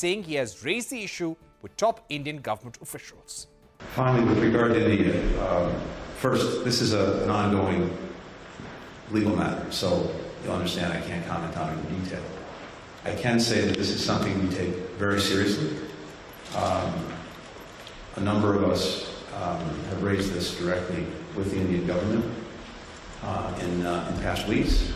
saying he has raised the issue with top Indian government officials. Finally, with regard to India, um, first, this is a, an ongoing legal matter, so you'll understand I can't comment on it in detail. I can say that this is something we take very seriously. Um, a number of us um, have raised this directly with the Indian government uh, in, uh, in past weeks.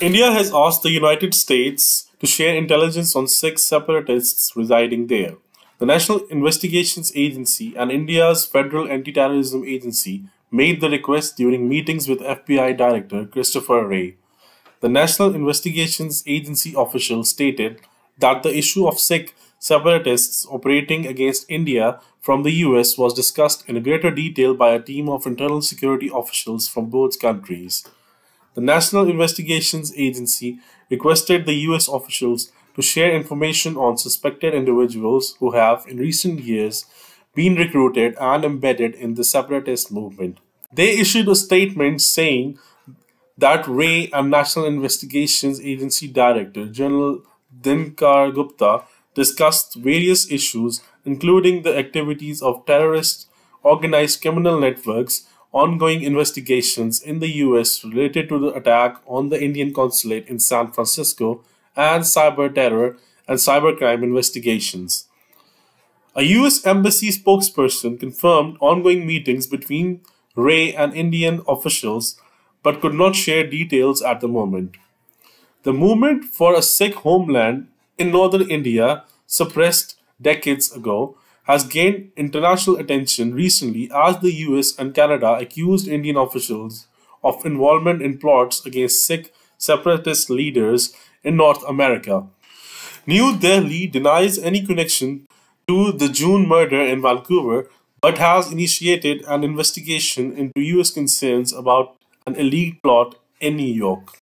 India has asked the United States to share intelligence on Sikh separatists residing there. The National Investigations Agency and India's Federal Anti-Terrorism Agency made the request during meetings with FBI Director Christopher Wray. The National Investigations Agency official stated that the issue of Sikh separatists operating against India from the US was discussed in greater detail by a team of internal security officials from both countries. The National Investigations Agency requested the US officials to share information on suspected individuals who have, in recent years, been recruited and embedded in the separatist movement. They issued a statement saying that Wray and National Investigations Agency Director General Dinkar Gupta discussed various issues, including the activities of terrorist organized criminal networks ongoing investigations in the US related to the attack on the Indian consulate in San Francisco and cyber terror and cybercrime investigations. A US embassy spokesperson confirmed ongoing meetings between Wray and Indian officials but could not share details at the moment. The movement for a Sikh homeland in northern India, suppressed decades ago, has gained international attention recently as the US and Canada accused Indian officials of involvement in plots against Sikh separatist leaders in North America. New Delhi denies any connection to the June murder in Vancouver but has initiated an investigation into US concerns about an elite plot in New York.